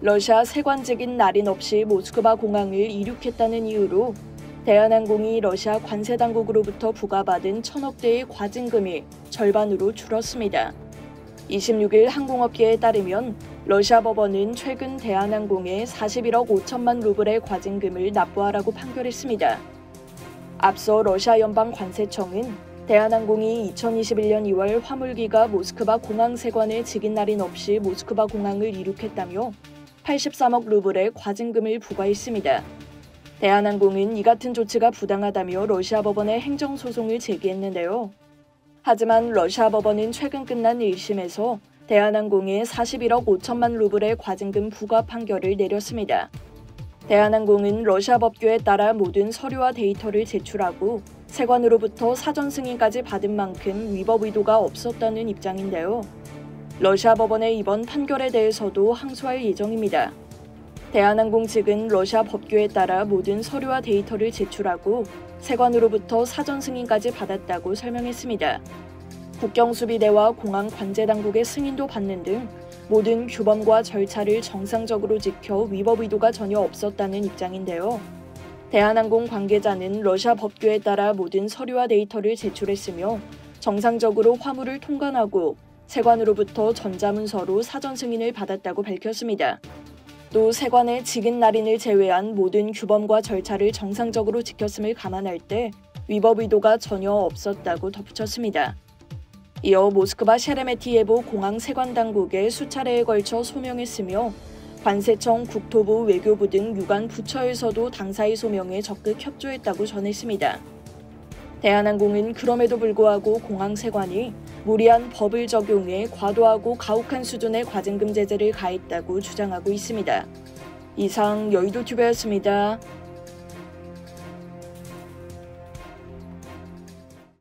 러시아 세관적인 날인 없이 모스크바 공항을 이륙했다는 이유로 대한항공이 러시아 관세 당국으로부터 부과받은 천억대의 과징금이 절반으로 줄었습니다. 26일 항공업계에 따르면 러시아 법원은 최근 대한항공에 41억 5천만 루블의 과징금을 납부하라고 판결했습니다. 앞서 러시아 연방 관세청은 대한항공이 2021년 2월 화물기가 모스크바 공항 세관의 직인 날인 없이 모스크바 공항을 이륙했다며 83억 루블의 과징금을 부과했습니다. 대한항공은 이 같은 조치가 부당하다며 러시아 법원에 행정소송을 제기했는데요. 하지만 러시아 법원은 최근 끝난 1심에서 대한항공에 41억 5천만 루블의 과징금 부과 판결을 내렸습니다. 대한항공은 러시아 법규에 따라 모든 서류와 데이터를 제출하고 세관으로부터 사전 승인까지 받은 만큼 위법 의도가 없었다는 입장인데요. 러시아 법원의 이번 판결에 대해서도 항소할 예정입니다. 대한항공 측은 러시아 법규에 따라 모든 서류와 데이터를 제출하고 세관으로부터 사전 승인까지 받았다고 설명했습니다. 국경수비대와 공항 관제당국의 승인도 받는 등 모든 규범과 절차를 정상적으로 지켜 위법 의도가 전혀 없었다는 입장인데요. 대한항공 관계자는 러시아 법규에 따라 모든 서류와 데이터를 제출했으며 정상적으로 화물을 통관하고 세관으로부터 전자문서로 사전 승인을 받았다고 밝혔습니다. 또 세관의 직인 날인을 제외한 모든 규범과 절차를 정상적으로 지켰음을 감안할 때 위법 의도가 전혀 없었다고 덧붙였습니다. 이어 모스크바 셰레메티예보 공항 세관 당국에 수차례에 걸쳐 소명했으며 관세청, 국토부, 외교부 등 유관 부처에서도 당사의 소명에 적극 협조했다고 전했습니다. 대한항공은 그럼에도 불구하고 공항 세관이 무리한 법을 적용해 과도하고 가혹한 수준의 과징금 제재를 가했다고 주장하고 있습니다. 이상 여의도 튜브였습니다.